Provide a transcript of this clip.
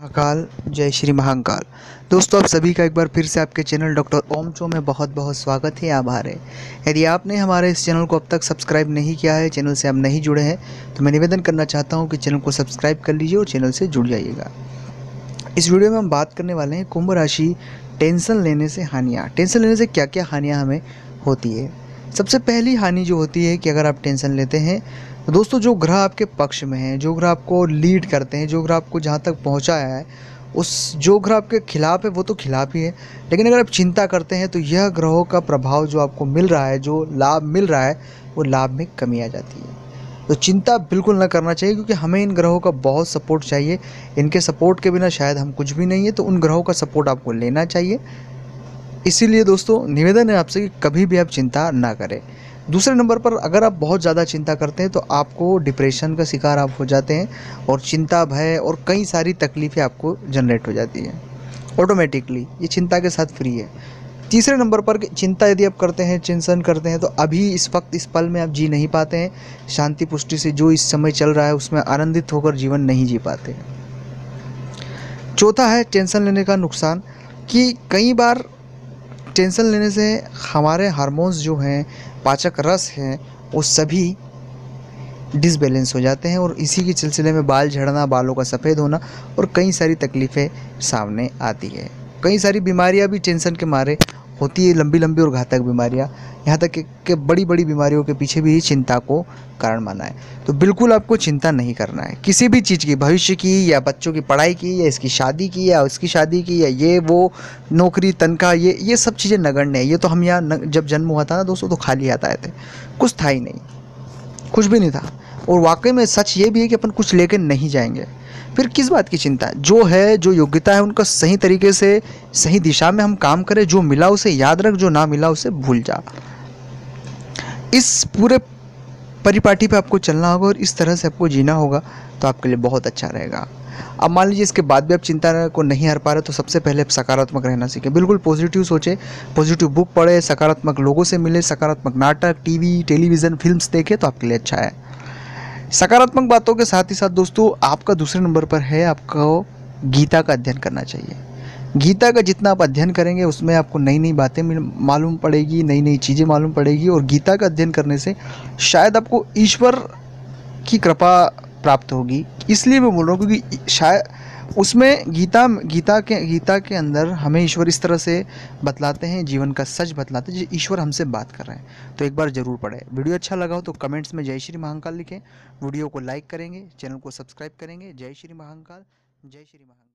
महाकाल। जय श्री महाकाल। दोस्तों, आप सभी का एक बार फिर से आपके चैनल डॉक्टर ओम चो में बहुत बहुत स्वागत है, आभार है। यदि आपने हमारे इस चैनल को अब तक सब्सक्राइब नहीं किया है, चैनल से आप नहीं जुड़े हैं तो मैं निवेदन करना चाहता हूँ कि चैनल को सब्सक्राइब कर लीजिए और चैनल से जुड़ जाइएगा। इस वीडियो में हम बात करने वाले हैं कुंभ राशि, टेंशन लेने से हानियाँ। टेंशन लेने से क्या क्या हानियाँ हमें होती है? सबसे पहली हानि जो होती है कि अगर आप टेंशन लेते हैं तो दोस्तों जो ग्रह आपके पक्ष में हैं, जो ग्रह आपको लीड करते हैं, जो ग्रह आपको जहाँ तक पहुँचाया है, उस जो ग्रह आपके खिलाफ है, वो तो खिलाफ ही है। लेकिन अगर आप चिंता करते हैं तो यह ग्रहों का प्रभाव जो आपको मिल रहा है, जो लाभ मिल रहा है, वो लाभ में कमी आ जाती है। तो चिंता बिल्कुल ना करना चाहिए, क्योंकि हमें इन ग्रहों का बहुत सपोर्ट चाहिए। इनके सपोर्ट के बिना शायद हम कुछ भी नहीं है तो उन ग्रहों का सपोर्ट आपको लेना चाहिए। इसीलिए दोस्तों, निवेदन है आपसे कि कभी भी आप चिंता ना करें। दूसरे नंबर पर अगर आप बहुत ज़्यादा चिंता करते हैं तो आपको डिप्रेशन का शिकार आप हो जाते हैं और चिंता, भय और कई सारी तकलीफ़ें आपको जनरेट हो जाती हैं। ऑटोमेटिकली ये चिंता के साथ फ्री है। तीसरे नंबर पर चिंता यदि आप करते हैं, चिंतन करते हैं तो अभी इस वक्त इस पल में आप जी नहीं पाते हैं। शांति पुष्टि से जो इस समय चल रहा है, उसमें आनंदित होकर जीवन नहीं जी पाते। चौथा है, टेंशन लेने का नुकसान कि कई बार टेंशन लेने से हमारे हार्मोन्स जो हैं, पाचक रस हैं, वो सभी डिसबैलेंस हो जाते हैं और इसी के सिलसिले में बाल झड़ना, बालों का सफ़ेद होना और कई सारी तकलीफ़ें सामने आती है। कई सारी बीमारियाँ भी टेंशन के मारे होती है लंबी लंबी और घातक बीमारियाँ। यहाँ तक कि, बड़ी बड़ी बीमारियों के पीछे भी चिंता को कारण माना है। तो बिल्कुल आपको चिंता नहीं करना है। किसी भी चीज़ की भविष्य की या बच्चों की पढ़ाई की या इसकी शादी की या उसकी शादी की या ये वो नौकरी तनख्वाह ये ये सब चीज़ें नगण्य है। ये तो हम यहाँ जब जन्म हुआ था ना दोस्तों तो खाली आता आए थे। कुछ था ही नहीं। कुछ भी नहीं था। और वाकई में सच ये भी है कि अपन कुछ लेकर नहीं जाएँगे। फिर किस बात की चिंता? जो है, जो योग्यता है, उनका सही तरीके से, सही दिशा में हम काम करें, जो मिला उसे याद रख, जो ना मिला उसे भूल जा। इस पूरे परिपाटी पे आपको चलना होगा और इस तरह से आपको जीना होगा तो आपके लिए बहुत अच्छा रहेगा। अब मान लीजिए इसके बाद भी आप चिंता को नहीं हर पा रहे तो सबसे पहले आप सकारात्मक रहना सीखें। बिल्कुल पॉजिटिव सोचें, पॉजिटिव बुक पढ़े, सकारात्मक लोगों से मिले, सकारात्मक नाटक, टीवी, टेलीविज़न, फिल्म्स देखें तो आपके लिए अच्छा है। सकारात्मक बातों के साथ ही साथ दोस्तों, आपका दूसरे नंबर पर है, आपको गीता का अध्ययन करना चाहिए। गीता का जितना आप अध्ययन करेंगे, उसमें आपको नई नई बातें मालूम पड़ेगी नई नई चीज़ें मालूम पड़ेगी और गीता का अध्ययन करने से शायद आपको ईश्वर की कृपा प्राप्त होगी। इसलिए मैं बोल रहा हूँ क्योंकि शायद उसमें गीता गीता के गीता के अंदर हमें ईश्वर इस तरह से बतलाते हैं, जीवन का सच बतलाते हैं ईश्वर हमसे बात कर रहे हैं। तो एक बार ज़रूर पढ़ें। वीडियो अच्छा लगा हो तो कमेंट्स में जय श्री महाकाल लिखें। वीडियो को लाइक करेंगे, चैनल को सब्सक्राइब करेंगे। जय श्री महाकाल, जय श्री महाकाल।